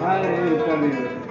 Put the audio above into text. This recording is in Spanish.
Vale, está bien.